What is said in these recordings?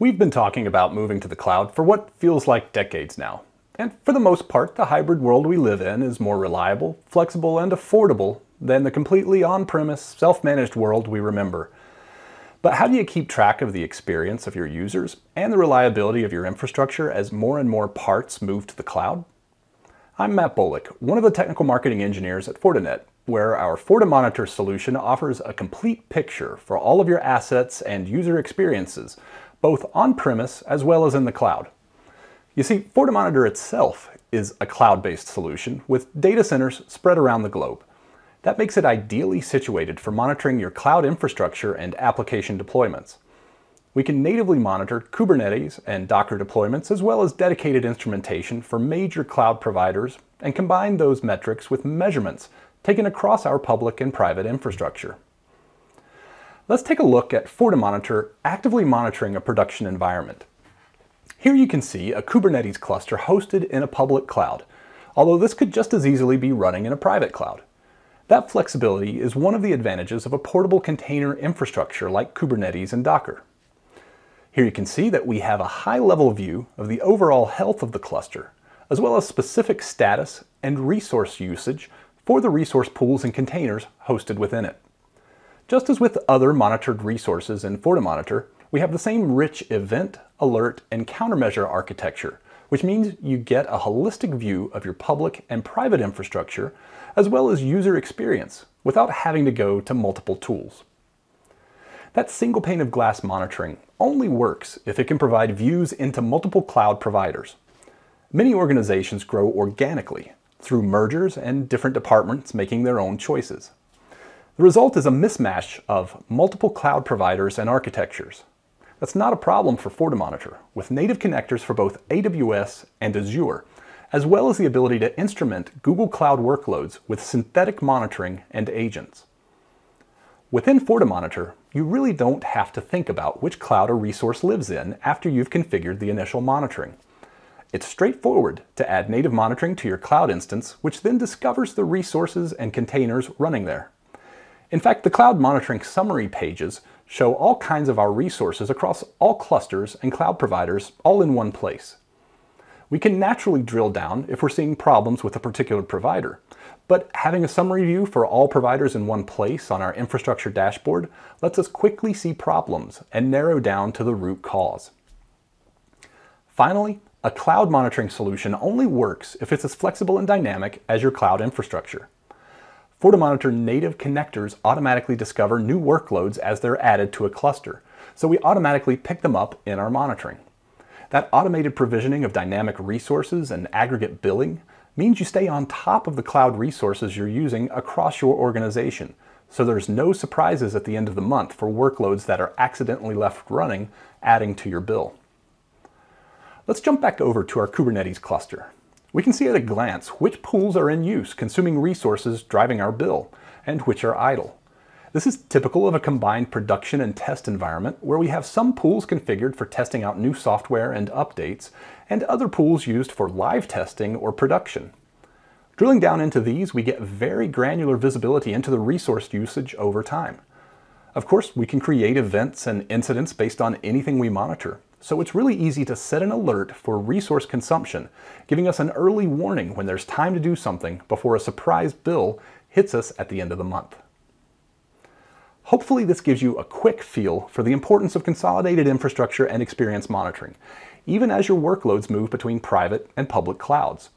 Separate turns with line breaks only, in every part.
We've been talking about moving to the cloud for what feels like decades now. And for the most part, the hybrid world we live in is more reliable, flexible, and affordable than the completely on-premise, self-managed world we remember. But how do you keep track of the experience of your users and the reliability of your infrastructure as more and more parts move to the cloud? I'm Matt Bolick, one of the technical marketing engineers at Fortinet, where our FortiMonitor solution offers a complete picture for all of your assets and user experiences, both on-premise as well as in the cloud. You see, FortiMonitor itself is a cloud-based solution with data centers spread around the globe. That makes it ideally situated for monitoring your cloud infrastructure and application deployments. We can natively monitor Kubernetes and Docker deployments as well as dedicated instrumentation for major cloud providers and combine those metrics with measurements taken across our public and private infrastructure. Let's take a look at FortiMonitor actively monitoring a production environment. Here you can see a Kubernetes cluster hosted in a public cloud, although this could just as easily be running in a private cloud. That flexibility is one of the advantages of a portable container infrastructure like Kubernetes and Docker. Here you can see that we have a high-level view of the overall health of the cluster, as well as specific status and resource usage for the resource pools and containers hosted within it. Just as with other monitored resources in FortiMonitor, we have the same rich event, alert, and countermeasure architecture, which means you get a holistic view of your public and private infrastructure, as well as user experience, without having to go to multiple tools. That single pane of glass monitoring only works if it can provide views into multiple cloud providers. Many organizations grow organically through mergers and different departments making their own choices. The result is a mismatch of multiple cloud providers and architectures. That's not a problem for FortiMonitor, with native connectors for both AWS and Azure, as well as the ability to instrument Google Cloud workloads with synthetic monitoring and agents. Within FortiMonitor, you really don't have to think about which cloud a resource lives in after you've configured the initial monitoring. It's straightforward to add native monitoring to your cloud instance, which then discovers the resources and containers running there. In fact, the cloud monitoring summary pages show all kinds of our resources across all clusters and cloud providers all in one place. We can naturally drill down if we're seeing problems with a particular provider, but having a summary view for all providers in one place on our infrastructure dashboard lets us quickly see problems and narrow down to the root cause. Finally, a cloud monitoring solution only works if it's as flexible and dynamic as your cloud infrastructure. FortiMonitor native connectors automatically discover new workloads as they're added to a cluster, so we automatically pick them up in our monitoring. That automated provisioning of dynamic resources and aggregate billing means you stay on top of the cloud resources you're using across your organization, so there's no surprises at the end of the month for workloads that are accidentally left running, adding to your bill. Let's jump back over to our Kubernetes cluster. We can see at a glance which pools are in use, consuming resources driving our bill, and which are idle. This is typical of a combined production and test environment where we have some pools configured for testing out new software and updates, and other pools used for live testing or production. Drilling down into these, we get very granular visibility into the resource usage over time. Of course, we can create events and incidents based on anything we monitor, so it's really easy to set an alert for resource consumption, giving us an early warning when there's time to do something before a surprise bill hits us at the end of the month. Hopefully this gives you a quick feel for the importance of consolidated infrastructure and experience monitoring, even as your workloads move between private and public clouds.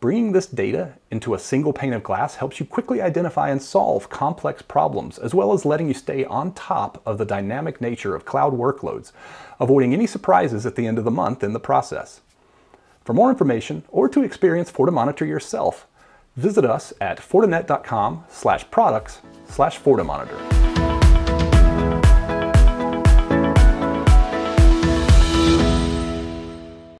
Bringing this data into a single pane of glass helps you quickly identify and solve complex problems, as well as letting you stay on top of the dynamic nature of cloud workloads, avoiding any surprises at the end of the month in the process. For more information, or to experience FortiMonitor yourself, visit us at fortinet.com slash products slash FortiMonitor.